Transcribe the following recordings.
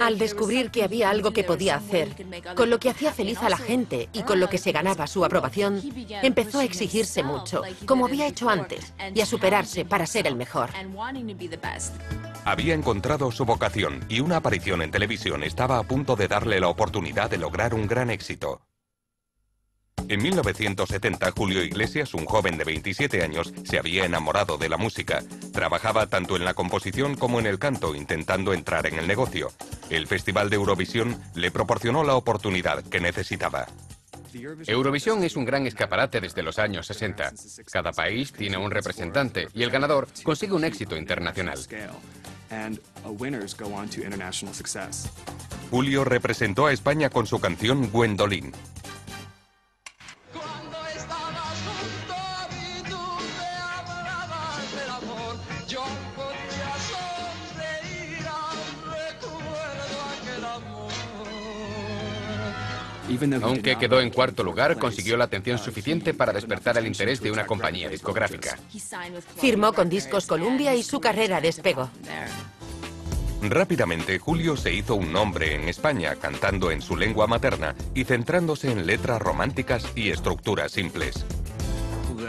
Al descubrir que había algo que podía hacer, con lo que hacía feliz a la gente y con lo que se ganaba su aprobación, empezó a exigirse mucho, como había hecho antes, y a superarse para ser el mejor. Había encontrado su vocación y una aparición en televisión estaba a punto de darle la oportunidad de lograr un gran éxito. En 1970, Julio Iglesias, un joven de 27 años, se había enamorado de la música. Trabajaba tanto en la composición como en el canto, intentando entrar en el negocio. El Festival de Eurovisión le proporcionó la oportunidad que necesitaba. Eurovisión es un gran escaparate desde los años 60. Cada país tiene un representante y el ganador consigue un éxito internacional. Julio representó a España con su canción Gwendolyn. Aunque quedó en cuarto lugar, consiguió la atención suficiente para despertar el interés de una compañía discográfica. Firmó con Discos Columbia y su carrera despegó. Rápidamente, Julio se hizo un nombre en España cantando en su lengua materna y centrándose en letras románticas y estructuras simples.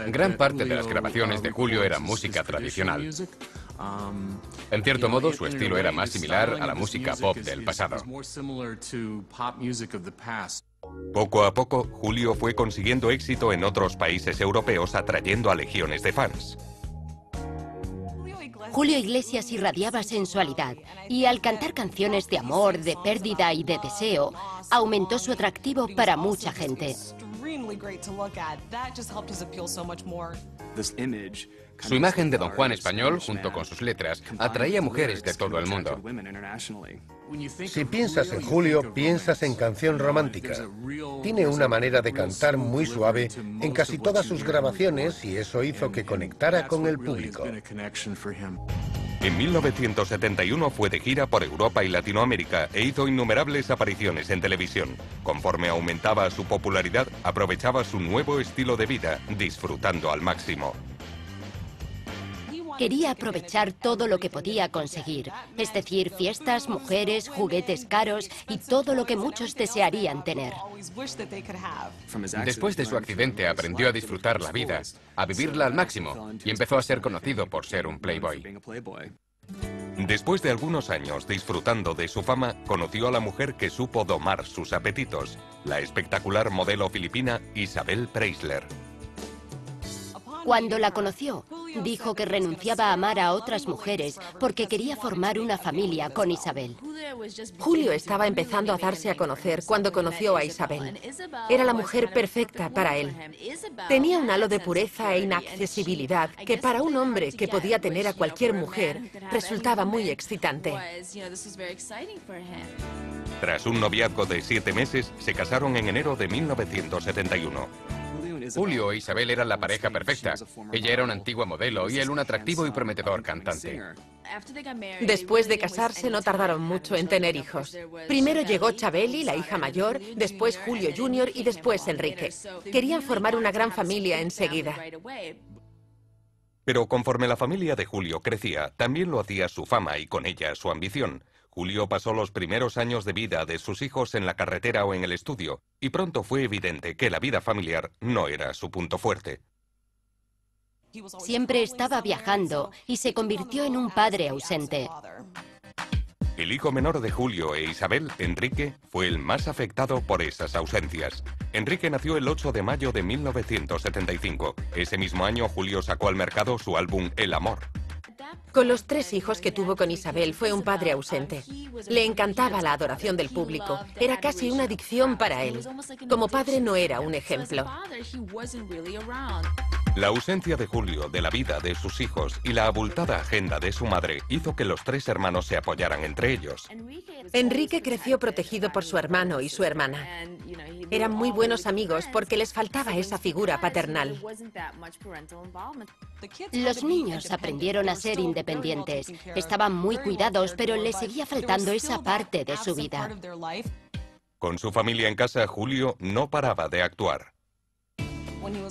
Gran parte de las grabaciones de Julio eran música tradicional. En cierto modo, su estilo era más similar a la música pop del pasado. Poco a poco, Julio fue consiguiendo éxito en otros países europeos atrayendo a legiones de fans. Julio Iglesias irradiaba sensualidad y al cantar canciones de amor, de pérdida y de deseo, aumentó su atractivo para mucha gente. Su imagen de Don Juan español, junto con sus letras, atraía mujeres de todo el mundo. Si piensas en Julio, piensas en canción romántica. Tiene una manera de cantar muy suave en casi todas sus grabaciones y eso hizo que conectara con el público. En 1971 fue de gira por Europa y Latinoamérica e hizo innumerables apariciones en televisión. Conforme aumentaba su popularidad, aprovechaba su nuevo estilo de vida, disfrutando al máximo. Quería aprovechar todo lo que podía conseguir, es decir, fiestas, mujeres, juguetes caros y todo lo que muchos desearían tener. Después de su accidente aprendió a disfrutar la vida, a vivirla al máximo y empezó a ser conocido por ser un playboy. Después de algunos años disfrutando de su fama, conoció a la mujer que supo domar sus apetitos, la espectacular modelo filipina Isabel Preisler. Cuando la conoció, dijo que renunciaba a amar a otras mujeres porque quería formar una familia con Isabel. Julio estaba empezando a darse a conocer cuando conoció a Isabel. Era la mujer perfecta para él. Tenía un halo de pureza e inaccesibilidad que para un hombre que podía tener a cualquier mujer resultaba muy excitante. Tras un noviazgo de siete meses, se casaron en enero de 1971. Julio e Isabel eran la pareja perfecta. Ella era una antigua modelo y él un atractivo y prometedor cantante. Después de casarse no tardaron mucho en tener hijos. Primero llegó Chabeli, la hija mayor, después Julio Jr. y después Enrique. Querían formar una gran familia enseguida. Pero conforme la familia de Julio crecía, también lo hacía su fama y con ella su ambición. Julio pasó los primeros años de vida de sus hijos en la carretera o en el estudio, y pronto fue evidente que la vida familiar no era su punto fuerte. Siempre estaba viajando y se convirtió en un padre ausente. El hijo menor de Julio e Isabel, Enrique, fue el más afectado por esas ausencias. Enrique nació el 8 de mayo de 1975. Ese mismo año Julio sacó al mercado su álbum El Amor. Con los tres hijos que tuvo con Isabel fue un padre ausente. Le encantaba la adoración del público. Era casi una adicción para él. Como padre no era un ejemplo. La ausencia de Julio de la vida de sus hijos y la abultada agenda de su madre hizo que los tres hermanos se apoyaran entre ellos. Enrique creció protegido por su hermano y su hermana. Eran muy buenos amigos porque les faltaba esa figura paternal. Los niños aprendieron a ser independientes. Estaban muy cuidados, pero les seguía faltando esa parte de su vida. Con su familia en casa, Julio no paraba de actuar.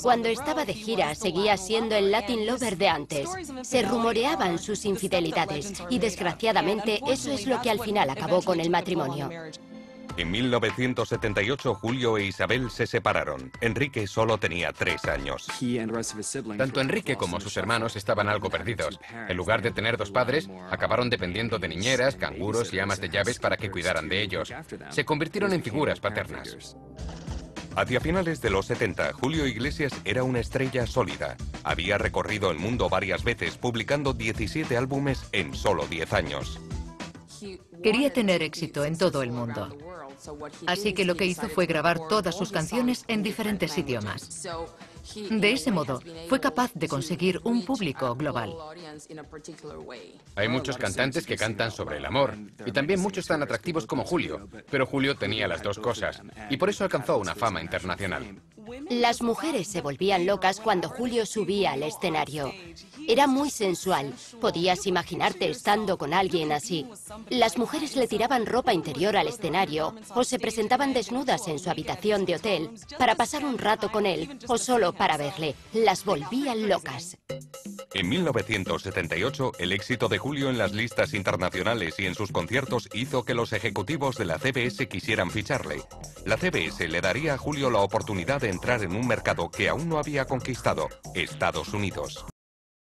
Cuando estaba de gira, seguía siendo el Latin Lover de antes. Se rumoreaban sus infidelidades y desgraciadamente eso es lo que al final acabó con el matrimonio. En 1978, Julio e Isabel se separaron. Enrique solo tenía tres años. Tanto Enrique como sus hermanos estaban algo perdidos. En lugar de tener dos padres, acabaron dependiendo de niñeras, canguros y amas de llaves para que cuidaran de ellos. Se convirtieron en figuras paternas. Hacia finales de los 70, Julio Iglesias era una estrella sólida. Había recorrido el mundo varias veces, publicando 17 álbumes en solo 10 años. Quería tener éxito en todo el mundo. Así que lo que hizo fue grabar todas sus canciones en diferentes idiomas. De ese modo, fue capaz de conseguir un público global. Hay muchos cantantes que cantan sobre el amor, y también muchos tan atractivos como Julio, pero Julio tenía las dos cosas, y por eso alcanzó una fama internacional. Las mujeres se volvían locas cuando Julio subía al escenario. Era muy sensual. Podías imaginarte estando con alguien así. Las mujeres le tiraban ropa interior al escenario o se presentaban desnudas en su habitación de hotel para pasar un rato con él o solo para verle. Las volvían locas. En 1978, el éxito de Julio en las listas internacionales y en sus conciertos hizo que los ejecutivos de la CBS quisieran ficharle. La CBS le daría a Julio la oportunidad de entrar en un mercado que aún no había conquistado, Estados Unidos.